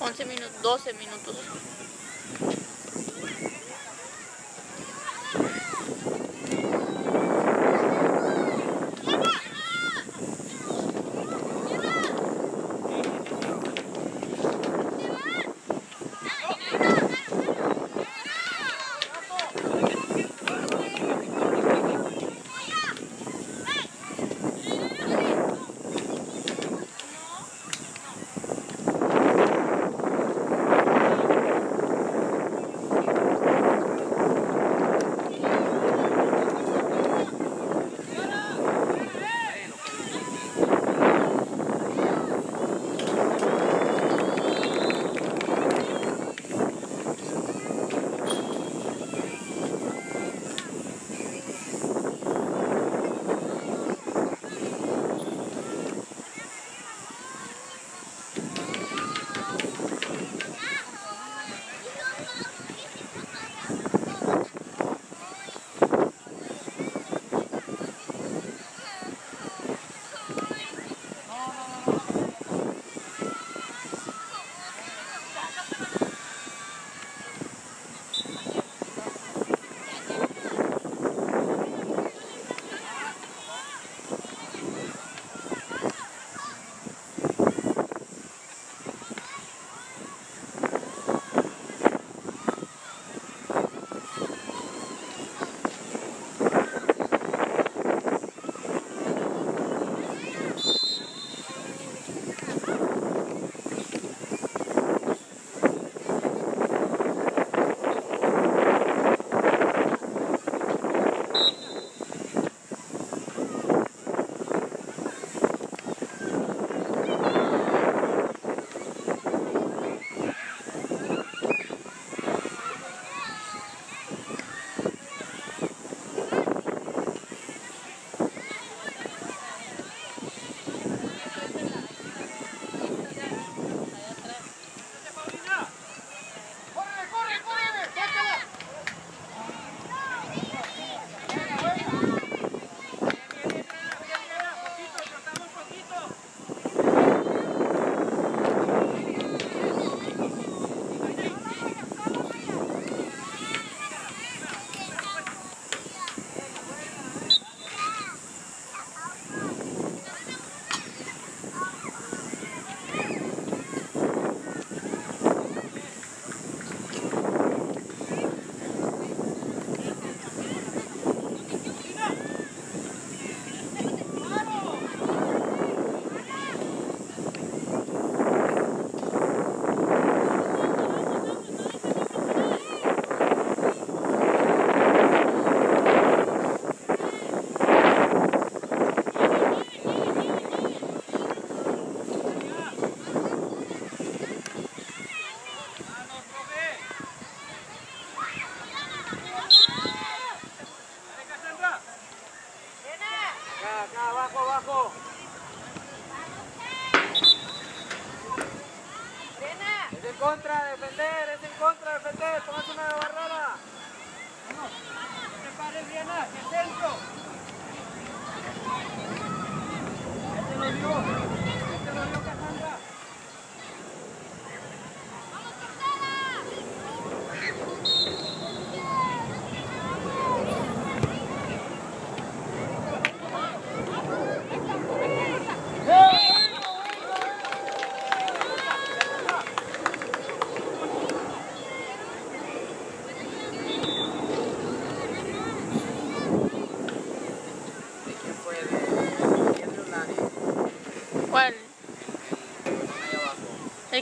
11 minutos, 12 minutos.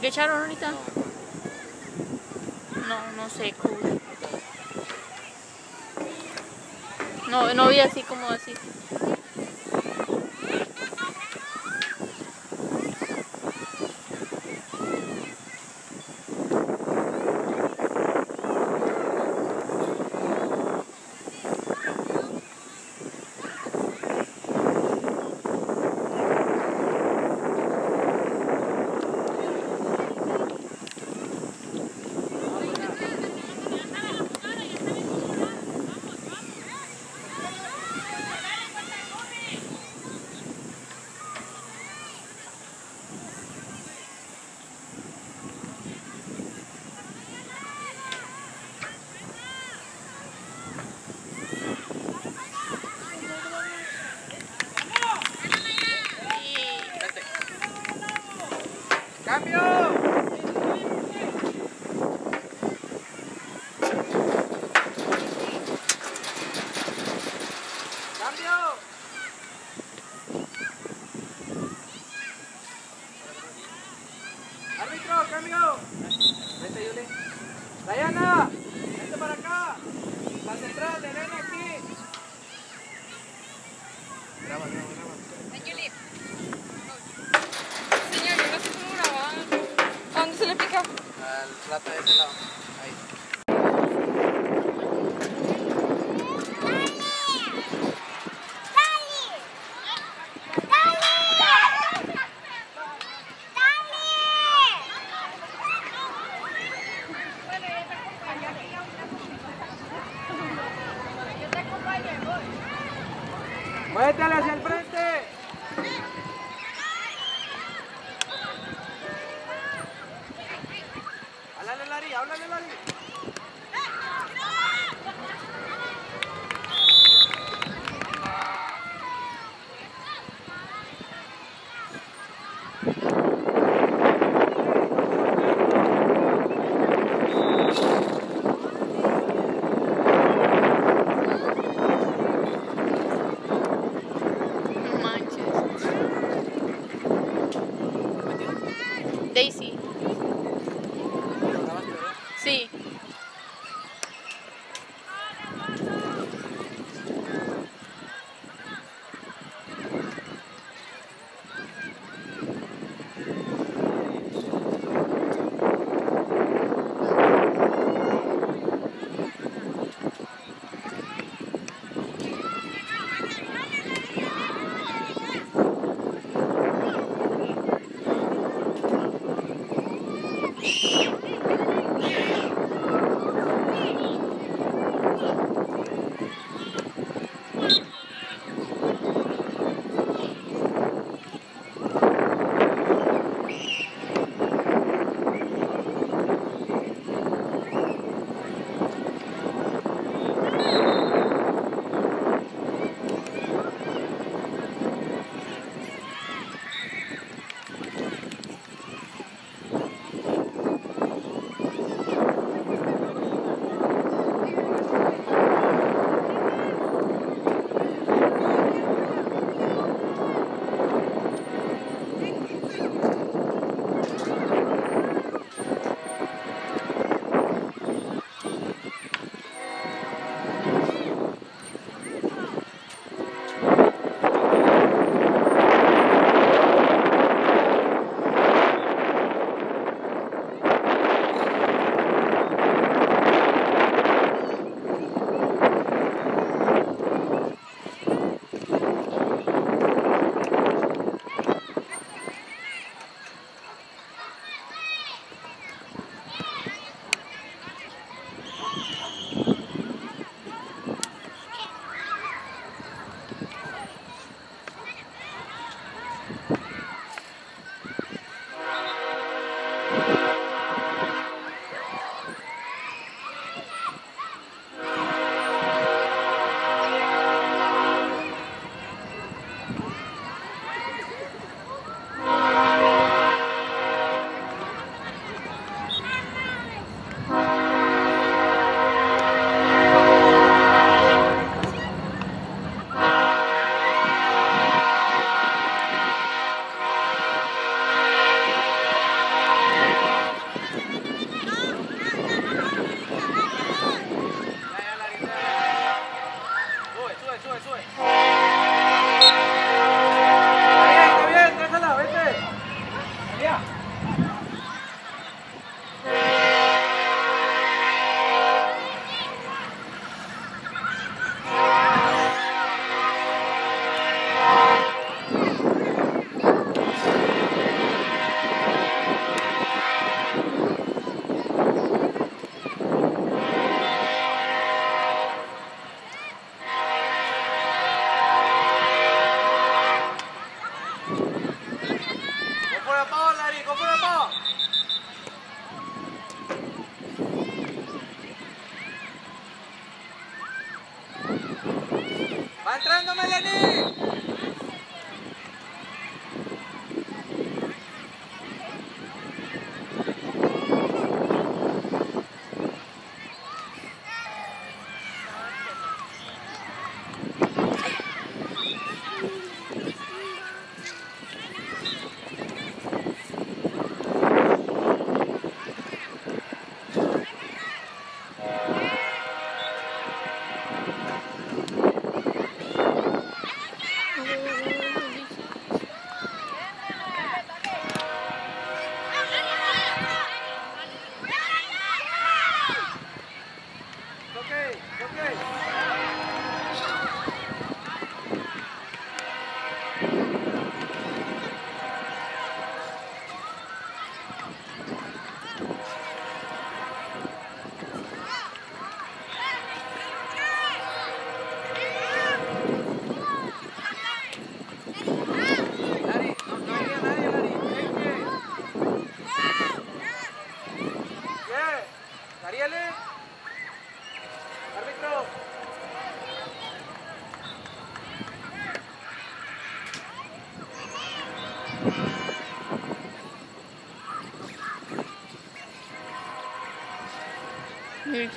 ¿El echaron ahorita? No, no sé. No, no vi así como así.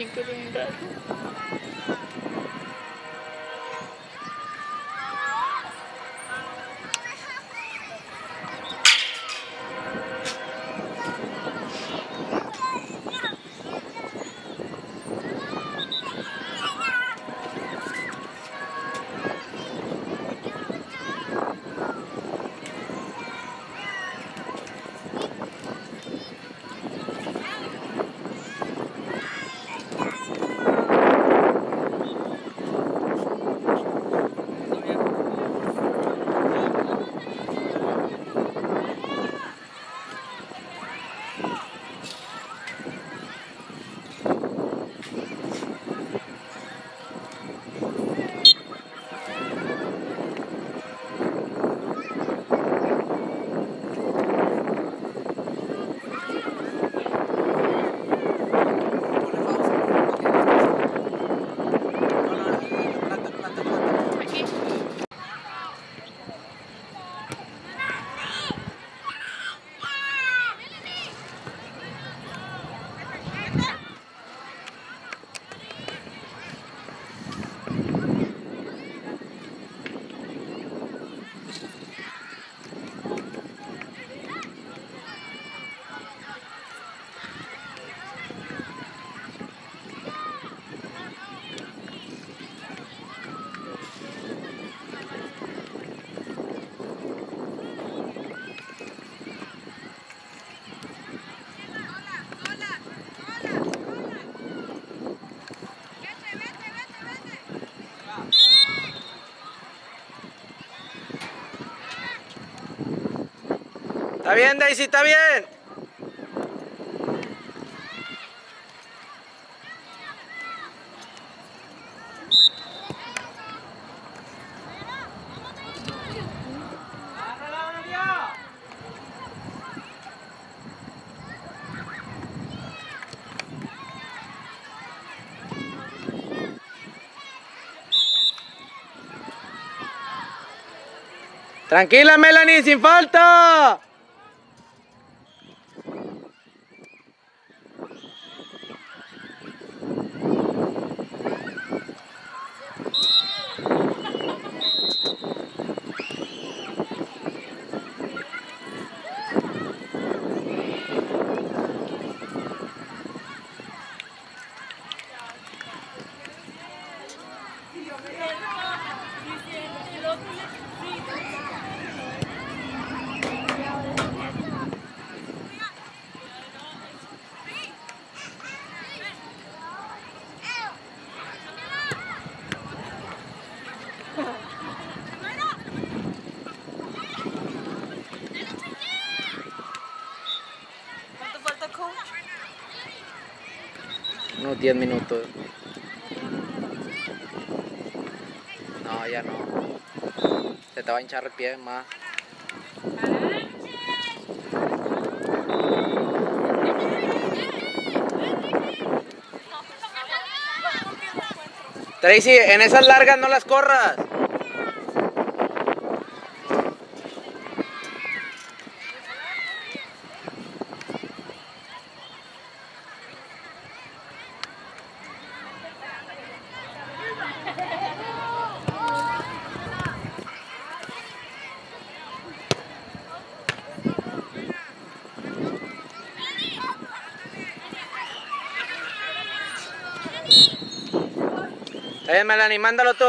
El chico ¿Está bien, Daisy? ¿Está bien? Tranquila, Melanie, sin falta. 10 minutos. No, ya no. Se te va a hinchar el pie más. Tracy, en esas largas no las corras. Eh, Melanie, mándalo tú.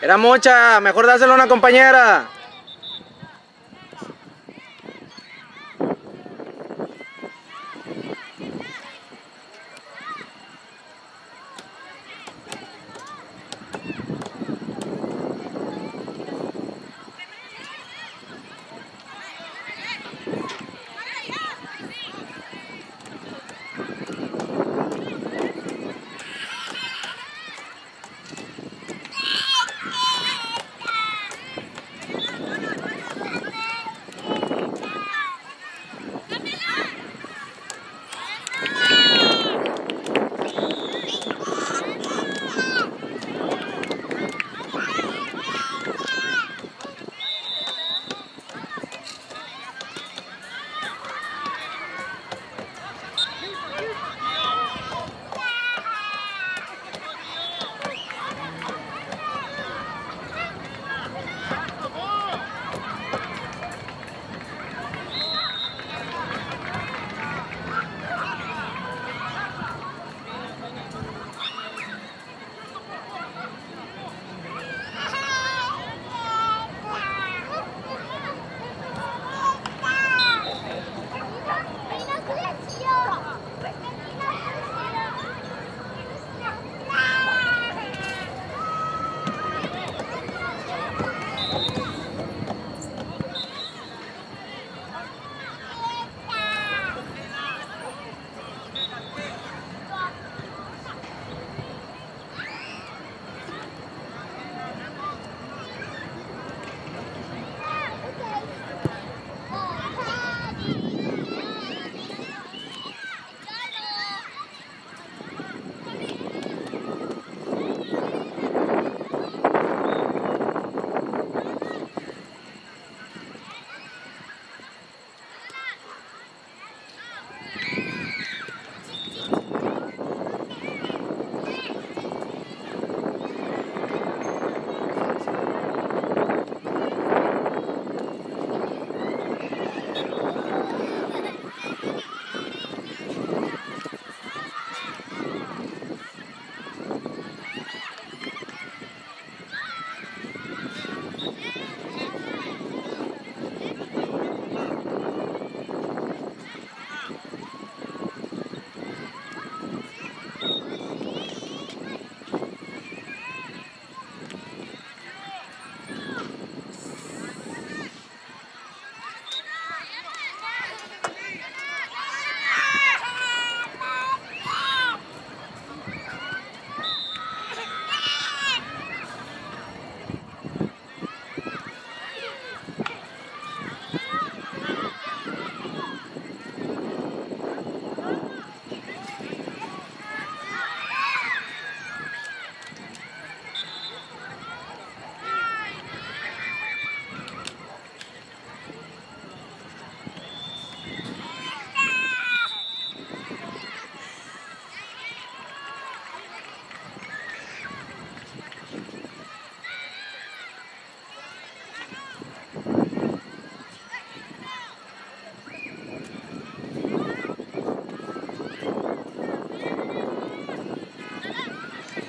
Era mucha, mejor dáselo a una compañera.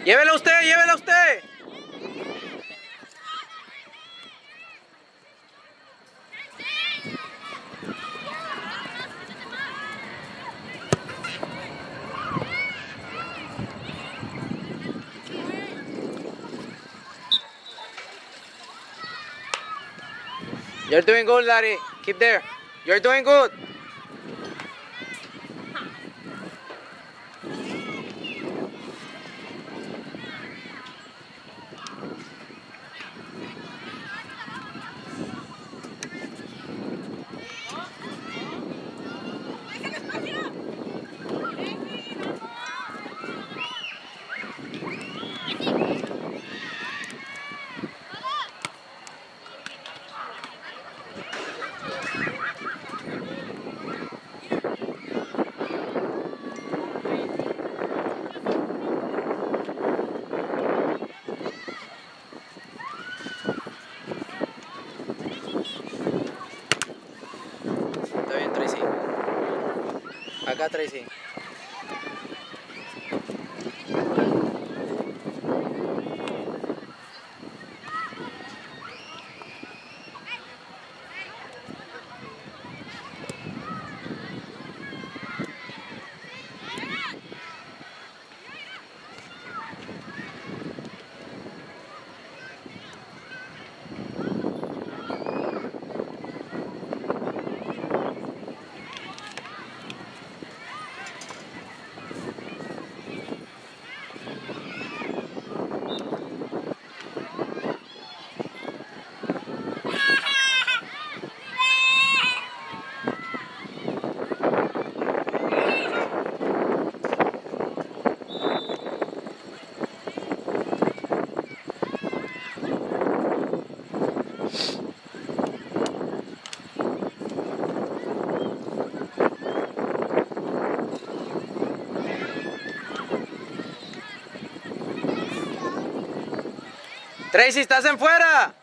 Llévela usted, llévela usted. You're doing good, Larry. Keep there. You're doing good. Está bien, Tracy. Acá, Tracy. Tracy, estás en fuera.